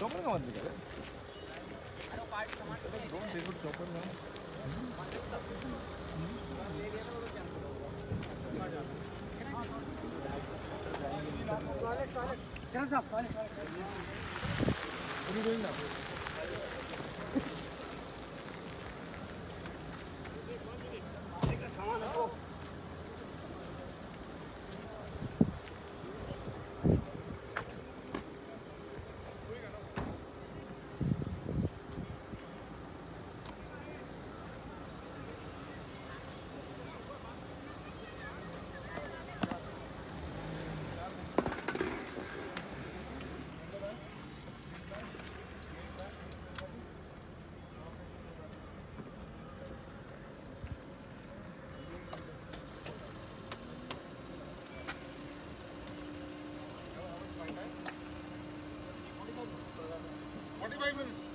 Chopper का मंदिर है चौपर में टॉयलेट टॉयलेट साहब toilet toilet five minutes.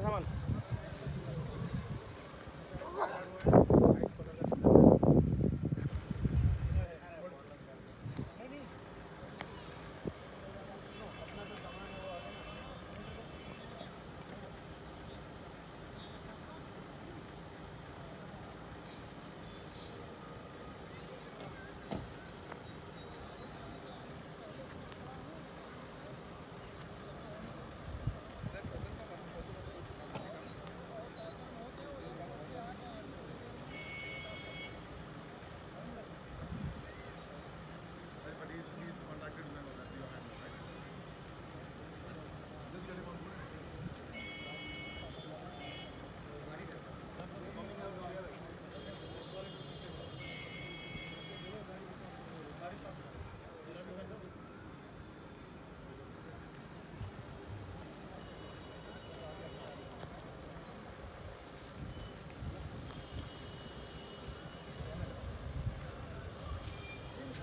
semana,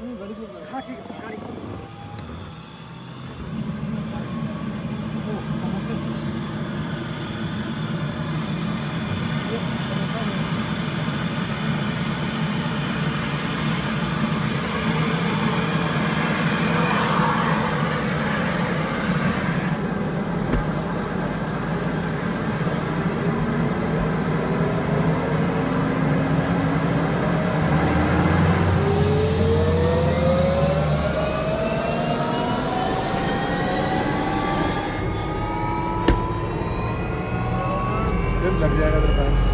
लोग गाड़ी पे हां ठीक है फिर लग जाएगा तेरे पास